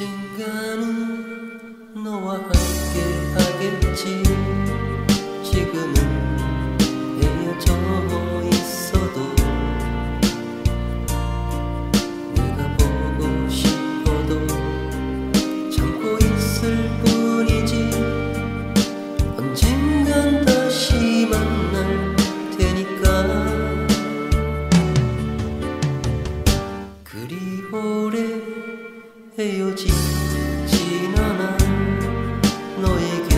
언젠가는 너와 함께 하겠지. 헤어지진 않아. 너에게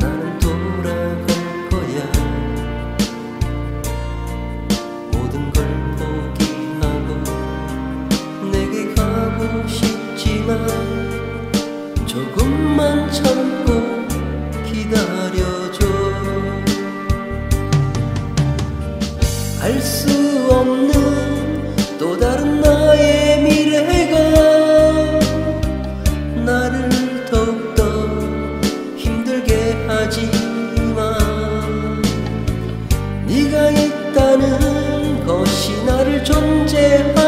나는 돌아갈 거야. 모든 걸 포기하고 내게 가고 싶지만 조금만 참고 기다려줘. 알 수 없는 하지만 네가 있다는 것이 나를 존재하게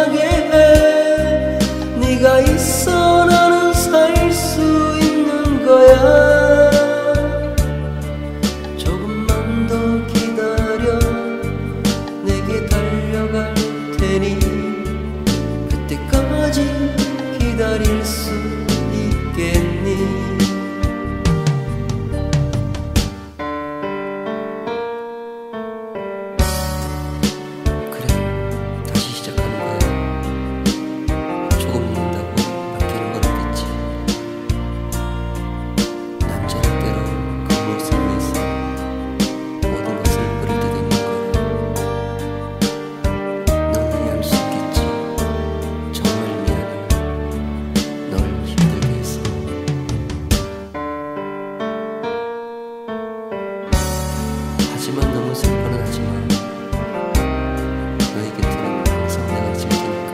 하지만 너무 슬퍼는 하지만 너의 곁에는 항상 내가 있을 테니까.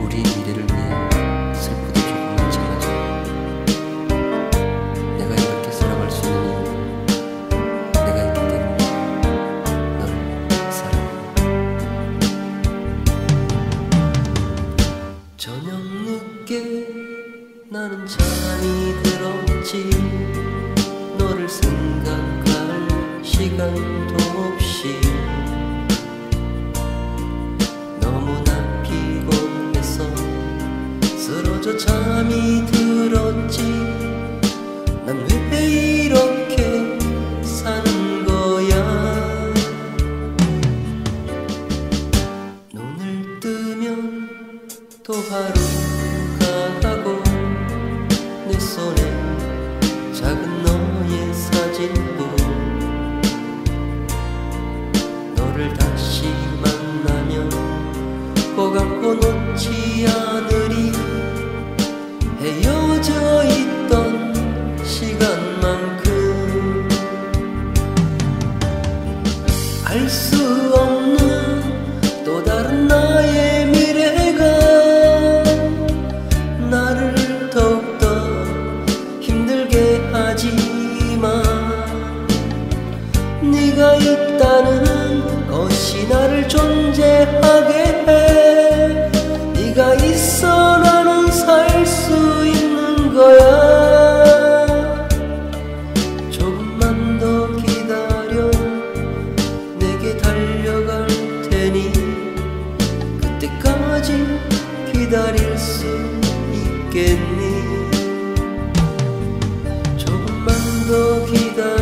우리의 미래를 위해 슬프도 조금만 참아줘. 내가 이렇게 살아갈 수 있는 이유 내가 있기 때문에 널 사랑해. 저녁 늦게 나는 잠이 들었지 너를 생각할 시간도 없이 너무나 피곤해서 쓰러져 잠이 들었지. 난 왜 이렇게 사는 거야? 눈을 뜨면 또 하루가 가고 내 손에 너를 다시 만나면 꼭 안고 놓지 않으리. 헤어 있다는 것이 나를 존재하게 해. 네가 있어 나는 살 수 있는 거야. 조금만 더 기다려. 내게 달려갈 테니 그때까지 기다릴 수 있겠니? 조금만 더 기다려